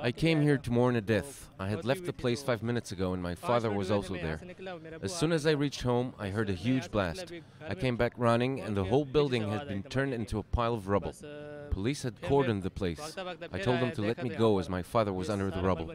I came here to mourn a death. I had left the place five minutes ago and my father was also there. As soon as I reached home, I heard a huge blast. I came back running and the whole building had been turned into a pile of rubble. Police had cordoned the place. I told them to let me go as my father was under the rubble.